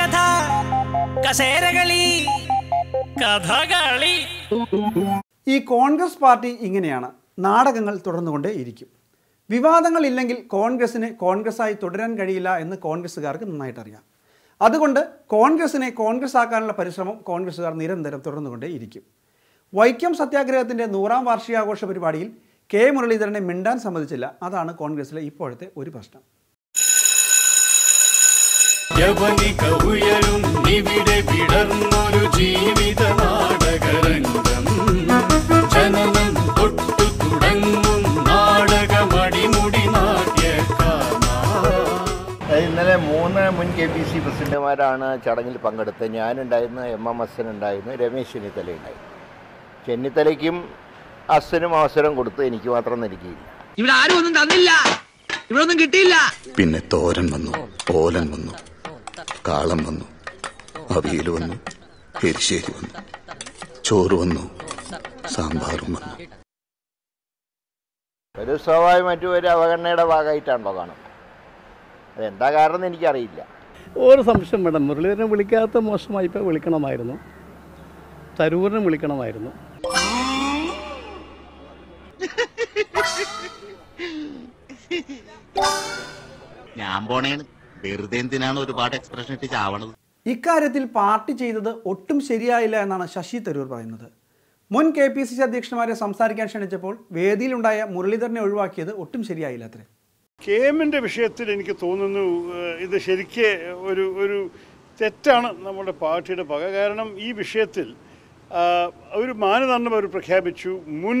കഥ കസേരകളി കഥകളി. ഈ കോൺഗ്രസ് പാർട്ടി ഇങ്ങനെയാണ് നാടകങ്ങൾ തുടർന്നുകൊണ്ടേ ഇരിക്കും. വിവാദങ്ങൾ ഇല്ലെങ്കിൽ കോൺഗ്രസിന് കോൺഗ്രസ്സായി തുടരാൻ കഴിയില്ല എന്ന് കോൺഗ്രസ്സുകാർക്ക് നന്നായിട്ട് അറിയാം. അതുകൊണ്ട് കോൺഗ്രസിനെ കോൺഗ്രസ് ആക്കാനുള്ള പരിശ്രമം കോൺഗ്രസ്സുകാർ നിരന്തരം തുടർന്നുകൊണ്ടേ ഇരിക്കും. വൈക്കം സത്യാഗ്രഹത്തിന്റെ നൂറാം വാർഷികാഘോഷ പരിപാടിയിൽ കെ മുരളീധരനെ മിണ്ടാൻ സമ്മതിച്ചില്ല. അതാണ് കോൺഗ്രസിലെ ഇപ്പോഴത്തെ ഒരു പ്രശ്നം. യവനിക ഉയരും ഇവിടെ വിടർന്നൊരു ജീവിത നാടകരംഗം. ജനനം തൊട്ടു തുടങ്ങും നാടകമടിമുടി ഇന്നലെ മൂന്ന് മുൻ കെ പി സി പ്രസിഡന്റുമാരാണ് ചടങ്ങിൽ പങ്കെടുത്തത്. ഞാനുണ്ടായിരുന്നു എം എം അസ്സൻ ഉണ്ടായിരുന്നു രമേശ് ചെന്നിത്തല ഉണ്ടായിരുന്നു ചെന്നിത്തലയ്ക്കും അസ്സനും അവസരം കൊടുത്തു എനിക്ക് മാത്രം നൽകിയില്ല. ഇവിടെ ആരും ഒന്നും തന്നില്ല. ഇവിടെ ഒന്നും കിട്ടിയില്ല. പിന്നെ തോരൻ വന്നു ഓലൻ വന്നു. കാളം വന്നു. അവിയൽ വന്നു. എരിശ്ശേരി വന്നു. ചോറ് വന്നു. സാമ്പാറും വന്നു. ഒരു സ്വാഭാവികമായിട്ടും ഒരു അവഗണനയുടെ ഭാഗമായിട്ടാണല്ലോ കാണുന്നത്. അതെന്താ കാരണം എനിക്കറിയില്ല. ഒരു സംശയം വേണം മുരളീധരനെ വിളിക്കാത്ത മോശമായി ഇപ്പം വിളിക്കണമായിരുന്നു. തരൂരിനെ വിളിക്കണമായിരുന്നു. ഞാൻ പോണേണ് വെറുതെ എന്തിനാണ് ഒരുപാട് എക്സ്പ്രഷൻ ഇട്ട് ചാവണത്? ഇക്കാര്യത്തിൽ പാർട്ടി ചെയ്തത് ഒട്ടും ശരിയായില്ല എന്നാണ് ശശി തരൂർ പറയുന്നത്. മുൻ കെ പി സി സി അധ്യക്ഷന്മാരെ സംസാരിക്കാൻ ക്ഷണിച്ചപ്പോൾ വേദിയിലുണ്ടായ മുരളീധരനെ ഒഴിവാക്കിയത് ഒട്ടും ശരിയായില്ല അത്രേ. കെ എമ്മിന്റെ വിഷയത്തിൽ എനിക്ക് തോന്നുന്നു ഇത് ശരിക്ക് ഒരു ഒരു തെറ്റാണ് നമ്മുടെ പാർട്ടിയുടെ പക. കാരണം ഈ വിഷയത്തിൽ ഒരു മാനദണ്ഡം അവർ പ്രഖ്യാപിച്ചു. മുൻ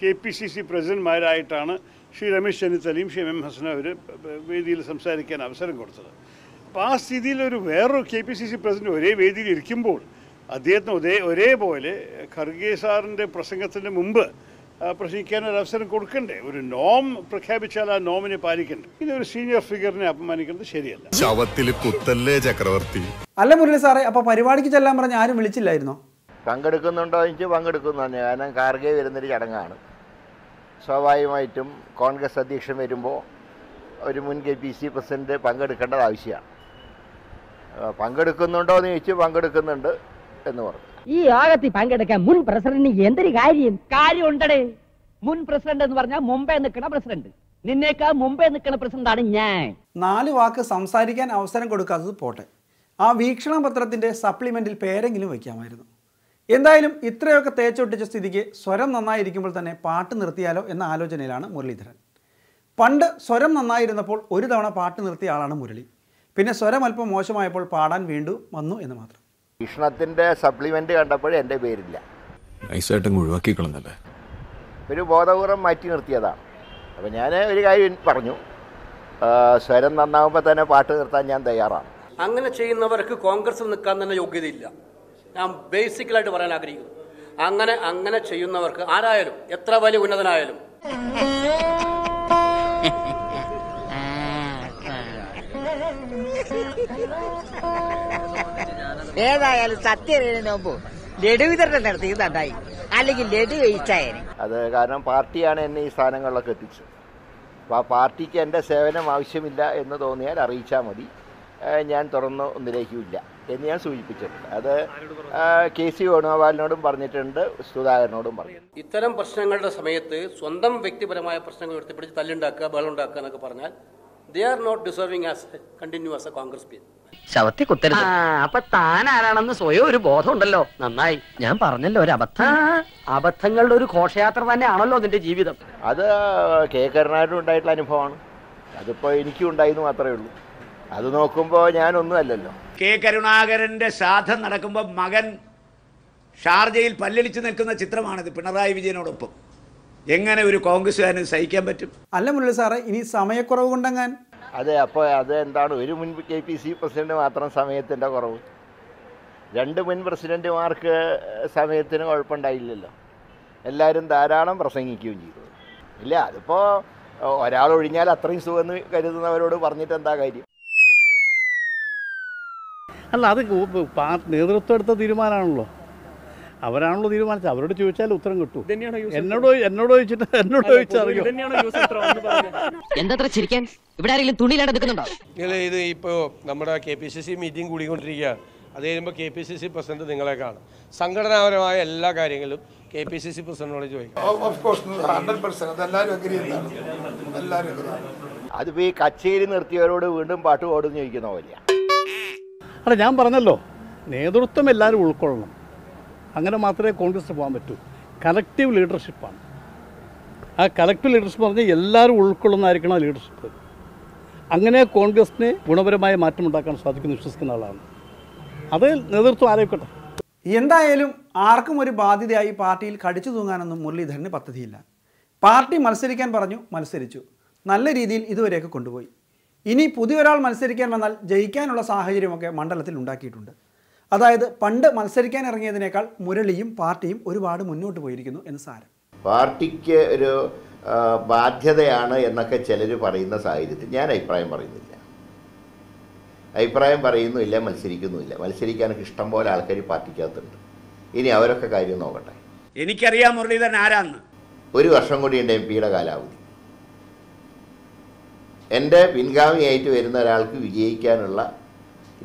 കെ പി സി സി പ്രസിഡന്റ്മാരായിട്ടാണ് ശ്രീ രമേശ് ചെന്നിത്തലയും ശ്രീ എം ഹസനും അവർ വേദിയിൽ സംസാരിക്കാൻ അവസരം കൊടുത്തത്. അപ്പോൾ ആ സ്ഥിതിയിൽ ഒരു വേറൊരു K P C C president ഒരേ വേദിയിൽ ഇരിക്കുമ്പോൾ അദ്ദേഹത്തിന് ഒരേ ഒരേപോലെ ഖർഗെ സാറിന്റെ പ്രസംഗത്തിന് മുമ്പ് പ്രസംഗിക്കാൻ ഒരു അവസരം കൊടുക്കണ്ടേ? ഒരു നോം പ്രഖ്യാപിച്ചാൽ ആ നോമിനെ പാലിക്കണ്ടേ? ഇത് ഒരു സീനിയർ ഫിഗറിനെ അപമാനിക്കുന്നത് ശരിയല്ല. ശവത്തിൽ കുത്തല്ലേ ചക്രവർത്തി? അല്ല മുരളി സാറേ അപ്പോൾ പരിപാടിക്ക് ചെല്ലാൻ പറഞ്ഞ ആരും വിളിച്ചില്ലായിരുന്നോ? പങ്കെടുക്കുന്നുണ്ടോ എനിക്ക് പങ്കെടുക്കുന്നു കാരണം കാർഗെ വരുന്നൊരു ചടങ്ങാണ്. സ്വാഭാവികമായിട്ടും കോൺഗ്രസ് അധ്യക്ഷൻ വരുമ്പോൾ ഒരു മുൻ കെ പി സി പ്രസിഡന്റ് പങ്കെടുക്കേണ്ടത് ആവശ്യമാണ്. പങ്കെടുക്കുന്നുണ്ടോ എന്ന് ചോദിച്ചു പങ്കെടുക്കുന്നുണ്ട് എന്ന് പറഞ്ഞു. ഈ യോഗത്തിൽ പങ്കെടുക്കാൻ മുൻ പ്രസിഡന്റിന് എന്തൊരു കാര്യം? കാര്യം ഉണ്ടടേ മുൻ പ്രസിഡന്റ് എന്ന് പറഞ്ഞാൽ മുംബൈ നിൽക്കുന്ന പ്രസിഡന്റ്. നിന്നേക്കാൾ മുമ്പേ നിൽക്കുന്ന പ്രസിഡന്റാണ് ഞാൻ. നാല് വാക്ക് സംസാരിക്കാൻ അവസരം കൊടുക്കാത്തത് പോട്ടെ. ആ വീക്ഷണ സപ്ലിമെന്റിൽ പേരെങ്കിലും വയ്ക്കാമായിരുന്നു എന്തായാലും ഇത്രയൊക്കെ തേച്ചൊട്ടിച്ച സ്ഥിതിക്ക് സ്വരം നന്നായിരിക്കുമ്പോൾ തന്നെ പാട്ട് നിർത്തിയാലോ എന്ന ആലോചനയിലാണ് മുരളീധരൻ. പണ്ട് സ്വരം നന്നായിരുന്നപ്പോൾ ഒരു തവണ പാട്ട് നിർത്തിയ ആളാണ് മുരളി. പിന്നെ സ്വരം അല്പം മോശമായപ്പോൾ പാടാൻ വീണ്ടും വന്നു എന്ന് മാത്രം. ഭീഷണത്തിന്റെ സപ്ലിമെന്റ് കണ്ടപ്പോഴേ എന്റെ പേരില്ല. ഒഴിവാക്കി കളഞ്ഞല്ലേ ഒരു ബോധപൂർവം മാറ്റി നിർത്തിയതാണ്. അപ്പോൾ ഞാൻ ഒരു കാര്യം പറഞ്ഞു. സ്വരം നന്നാവുമ്പോൾ തന്നെ പാട്ട് നിർത്താൻ ഞാൻ തയ്യാറാണ്. അങ്ങനെ ചെയ്യുന്നവർക്ക് കോൺഗ്രസ് നിൽക്കാൻ തന്നെ യോഗ്യതയില്ല. ഞാൻ ബേസിക്കലായിട്ട് പറയാൻ ആഗ്രഹിക്കുന്നു. അങ്ങനെ അങ്ങനെ ചെയ്യുന്നവർക്ക് ആരായാലും എത്ര വലിയ ഉന്നതനായാലും. ഏതായാലും സത്യം ലഡു വിതരണം നടത്തിയത് നന്നായി. അല്ലെങ്കിൽ ലഡു വേസ്റ്റായേനെ അത് കാരണം പാർട്ടിയാണ് എന്നെ ഈ സ്ഥാനങ്ങളിലൊക്കെ എത്തിച്ചത്. അപ്പോൾ ആ പാർട്ടിക്ക് എന്റെ സേവനം ആവശ്യമില്ല എന്ന് തോന്നിയാൽ അറിയിച്ചാൽ മതി. ഞാൻ തുറന്ന് ഒന്നിലേക്കുമില്ല എന്ന് ഞാൻ സൂചിപ്പിച്ചിട്ടുണ്ട്. അത് കെ സി വേണുഗോപാലിനോടും പറഞ്ഞിട്ടുണ്ട് സുധാകരനോടും പറഞ്ഞു ഇത്തരം പ്രശ്നങ്ങളുടെ സമയത്ത് സ്വന്തം വ്യക്തിപരമായ പ്രശ്നങ്ങൾ ഉയർത്തിപ്പിടിച്ച് തല്ലുണ്ടാക്കുക ബഹളുണ്ടാക്കുക എന്നൊക്കെ പറഞ്ഞാൽ they are not deserving as continue as a Congress P ശവത്തി കുത്തരുത്. അപ്പൊ താൻ ആരാണെന്ന് സ്വയം ഒരു ബോധം ഉണ്ടല്ലോ നന്നായി. ഞാൻ പറഞ്ഞല്ലോ ഒരു അബദ്ധം. അബദ്ധങ്ങളുടെ ഒരു ഘോഷയാത്ര തന്നെയാണല്ലോ നിന്റെ ജീവിതം. അത് കെ കരുണാകരനും ഉണ്ടായിട്ടുള്ള അനുഭവമാണ്. അതിപ്പോ എനിക്കും ഉണ്ടായിരുന്നു മാത്രമേ ഉള്ളൂ. അത് നോക്കുമ്പോൾ ഞാനൊന്നും അല്ലല്ലോ. കെ കരുണാകരന്റെ ശ്രാദ്ധം നടക്കുമ്പോൾ മകൻ ഷാർജയിൽ പല്ലലിച്ച് നിൽക്കുന്ന ചിത്രമാണിത് പിണറായി വിജയനോടൊപ്പം. എങ്ങനെ ഒരു കോൺഗ്രസ്സുകാരന് സഹിക്കാൻ പറ്റും? അല്ല മുരളി സാറേ ഇനി സമയക്കുറവ് കൊണ്ടെങ്ങാൻ? അതെ അപ്പോൾ അത് എന്താണ്? ഒരു മുൻ കെ പി സി പ്രസിഡന്റ് മാത്രം സമയത്തിന്റെ കുറവ്. രണ്ട് മുൻ പ്രസിഡന്റുമാർക്ക് സമയത്തിന് കുഴപ്പമുണ്ടായില്ലല്ലോ. എല്ലാവരും ധാരാളം പ്രസംഗിക്കുകയും ചെയ്തു. ഇല്ല അതിപ്പോൾ ഒരാൾ ഒഴിഞ്ഞാൽ അത്രയും സുഖമെന്ന് കരുതുന്നവരോട് പറഞ്ഞിട്ട് എന്താ കാര്യം? അല്ല അത് നേതൃത്വം എടുത്ത തീരുമാനമാണല്ലോ. അവരാണല്ലോ തീരുമാനിച്ചത്. അവരോട് ചോദിച്ചാൽ ഉത്തരം കിട്ടും. എന്നോട് എന്നോട് ചോദിച്ചിട്ട് എന്നോട് ചോദിച്ചറിയോ എന്താ ചിരിക്കാൻ? ഇവിടെ ആരെങ്കിലും നിൽക്കുന്നുണ്ടോ? നിങ്ങൾ ഇത് ഇപ്പോൾ നമ്മുടെ K P C C meeting കൂടിക്കൊണ്ടിരിക്കുകയാണ് അത് കഴിയുമ്പോൾ K P C C president നിങ്ങളെ കാണും. സംഘടനാപരമായ എല്ലാ കാര്യങ്ങളും കെ പി സി സി പ്രസിഡന്റിനോട് ചോദിക്കാം. അതിപ്പോ ഈ കച്ചേരി നിർത്തിയവരോട് വീണ്ടും പാട്ട് പാടുമെന്ന് ചോദിക്കുന്ന പോലെയാണ് അല്ല ഞാൻ പറഞ്ഞല്ലോ നേതൃത്വം എല്ലാവരും ഉൾക്കൊള്ളണം. അങ്ങനെ മാത്രമേ കോൺഗ്രസ് പോകാൻ പറ്റൂ. കലക്റ്റീവ് ലീഡർഷിപ്പാണ് ആ കലക്റ്റീവ് ലീഡർഷിപ്പ് പറഞ്ഞാൽ എല്ലാവരും ഉൾക്കൊള്ളുന്നതായിരിക്കണം ലീഡർഷിപ്പ് അങ്ങനെ കോൺഗ്രസിന് ഗുണപരമായ മാറ്റം ഉണ്ടാക്കാൻ സാധിക്കുമെന്ന് വിശ്വസിക്കുന്ന ആളാണ്. അത് നേതൃത്വം ആലോചിക്കട്ടെ. എന്തായാലും ആർക്കും ഒരു ബാധ്യതയായി പാർട്ടിയിൽ കടിച്ചു തൂങ്ങാനൊന്നും മുരളീധരന് പദ്ധതിയില്ല. പാർട്ടി മത്സരിക്കാൻ പറഞ്ഞു മത്സരിച്ചു. നല്ല രീതിയിൽ ഇതുവരെയൊക്കെ കൊണ്ടുപോയി. ഇനി പുതിയൊരാൾ മത്സരിക്കാൻ വന്നാൽ ജയിക്കാനുള്ള സാഹചര്യമൊക്കെ മണ്ഡലത്തിൽ ഉണ്ടാക്കിയിട്ടുണ്ട്. അതായത് പണ്ട് മത്സരിക്കാൻ ഇറങ്ങിയതിനേക്കാൾ മുരളിയും പാർട്ടിയും ഒരുപാട് മുന്നോട്ട് പോയിരിക്കുന്നു എന്ന് സാരം. പാർട്ടിക്ക് ഒരു ബാധ്യതയാണ് എന്നൊക്കെ ചിലർ പറയുന്ന സാഹചര്യത്തിൽ ഞാൻ അഭിപ്രായം പറയുന്നില്ല. അഭിപ്രായം പറയുന്നുമില്ല മത്സരിക്കുന്നുമില്ല. മത്സരിക്കാനൊക്കെ ഇഷ്ടം പോലെ ആൾക്കാർ പാർട്ടിക്കകത്തുണ്ട്. ഇനി അവരൊക്കെ കാര്യം നോക്കട്ടെ. എനിക്കറിയാം മുരളീധരൻ ആരാന്ന്. ഒരു വർഷം കൂടി ഉണ്ട് എം പിയുടെ കാലാവധി. എന്റെ പിൻഗാമിയായിട്ട് വരുന്ന ഒരാൾക്ക് വിജയിക്കാനുള്ള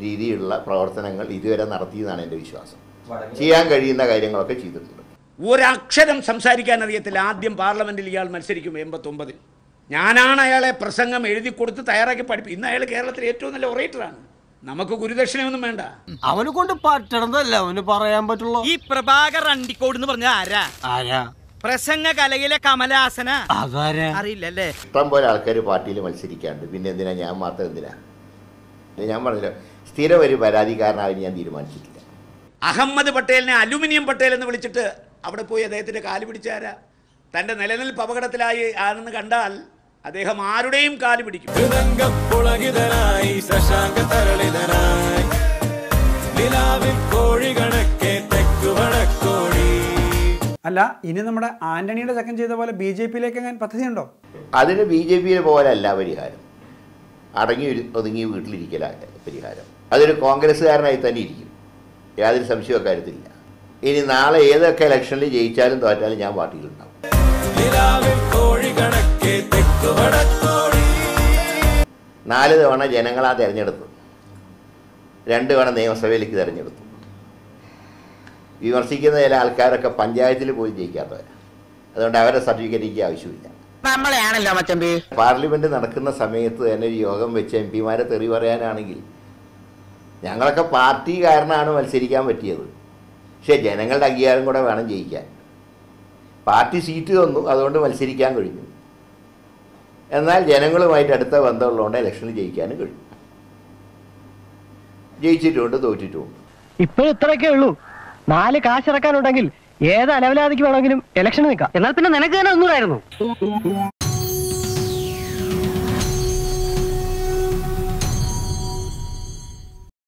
രീതിയിലുള്ള പ്രവർത്തനങ്ങൾ ഇതുവരെ നടത്തിയെന്നാണ് എന്റെ വിശ്വാസം. ചെയ്യാൻ കഴിയുന്ന കാര്യങ്ങളൊക്കെ ചെയ്തിട്ടുണ്ട്. ഒരക്ഷരം സംസാരിക്കാൻ അറിയത്തില്ല. ആദ്യം പാർലമെന്റിൽ ഇയാൾ മത്സരിക്കും എൺപത്തൊമ്പതിൽ. ഞാനാണ് അയാളെ പ്രസംഗം എഴുതി കൊടുത്ത് തയ്യാറാക്കി പഠിപ്പി ഇന്ന് അയാൾ കേരളത്തിലെ ഏറ്റവും നല്ല ഒറേറ്ററാണ് നമുക്ക് ഗുരുദക്ഷിണയൊന്നും വേണ്ട. അവനെ കൊണ്ട് പറ്റണതല്ല. അവന് പറയാൻ പറ്റുള്ളൂ. ഈ പ്രഭാകർ അണ്ടിക്കോട് എന്ന് പറഞ്ഞ ആരാ? ആരാ? പ്രസംഗ കലയിലെ കമലഹാസന. അറിയില്ലല്ലേ? ഇഷ്ടം പോലെ ആൾക്കാർ പാർട്ടിയിൽ മത്സരിക്കാണ്ട് പിന്നെ എന്തിനാ? ഞാൻ മാത്രം എന്തിനാ? ഞാൻ പറഞ്ഞല്ലോ. സ്ഥിരം ഒരു പരാതിക്കാരനായി ഞാൻ തീരുമാനിച്ചിട്ടില്ല. അഹമ്മദ് പട്ടേലിനെ അലുമിനിയം പട്ടേൽ എന്ന് വിളിച്ചിട്ട് അവിടെ പോയി അദ്ദേഹത്തിന്റെ കാൽ പിടിച്ചാരാ? തന്റെ നിലനിൽപ്പ് അപകടത്തിലായി ആണെന്ന് കണ്ടാൽ അദ്ദേഹം ആരുടെയും കാൽ പിടിക്കും. അല്ല ഇനി നമ്മുടെ ആന്റണിയുടെ ചക്കൻ ചെയ്ത പോലെ ബി ജെ പിയിലേക്ക് അങ്ങനെ പദ്ധതിയുണ്ടോ? അതിന് ബി ജെ പിയെ പോലല്ല പരിഹാരം. അടങ്ങി ഒതുങ്ങി വീട്ടിലിരിക്കലാണ് പരിഹാരം. അതൊരു കോൺഗ്രസ്സുകാരനായി തന്നെ ഇരിക്കും. യാതൊരു സംശയവും കാര്യത്തില്ല ഇനി നാളെ ഏതൊക്കെ ഇലക്ഷനിൽ ജയിച്ചാലും തോറ്റാലും ഞാൻ പാർട്ടിയിലുണ്ടാവും. നാല് തവണ ജനങ്ങളാ തിരഞ്ഞെടുത്തു രണ്ട് തവണ നിയമസഭയിലേക്ക് തിരഞ്ഞെടുത്തു. വിമർശിക്കുന്ന ചില ആൾക്കാരൊക്കെ പഞ്ചായത്തിൽ പോയി ജയിക്കാത്തവരാണ് അതുകൊണ്ട് അവരെ സർട്ടിഫിക്കറ്റ് എനിക്ക് ആവശ്യമില്ല. നമ്മളെയാണല്ലോ മച്ചമ്പി. പാർലമെന്റ് നടക്കുന്ന സമയത്ത് തന്നെ ഒരു യോഗം വെച്ച് എം പിമാരെ തെറി പറയാനാണെങ്കിൽ ഞങ്ങളൊക്കെ പാർട്ടി കാരണമാണ് മത്സരിക്കാൻ പറ്റിയത്. പക്ഷേ ജനങ്ങളുടെ അംഗീകാരം കൂടെ വേണം ജയിക്കാൻ. പാർട്ടി സീറ്റ് തന്നു അതുകൊണ്ട് മത്സരിക്കാൻ കഴിഞ്ഞു. എന്നാൽ ജനങ്ങളുമായിട്ട് അടുത്ത ബന്ധമുള്ളതുകൊണ്ട് ഇലക്ഷനിൽ ജയിക്കാനും കഴിഞ്ഞു ജയിച്ചിട്ടുമുണ്ട് തോറ്റിട്ടുമുണ്ട് ഇപ്പൊ ഇത്രയൊക്കെ ഉള്ളൂ. നാല് കാശിറക്കാനുണ്ടെങ്കിൽ ഏത് അലവലാതിക്ക് വേണമെങ്കിലും ഇലക്ഷന് നിൽക്കാം. എന്നാൽ പിന്നെ നിനക്ക് തന്നെ ഒന്നുകൂടായിരുന്നു